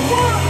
Whoa!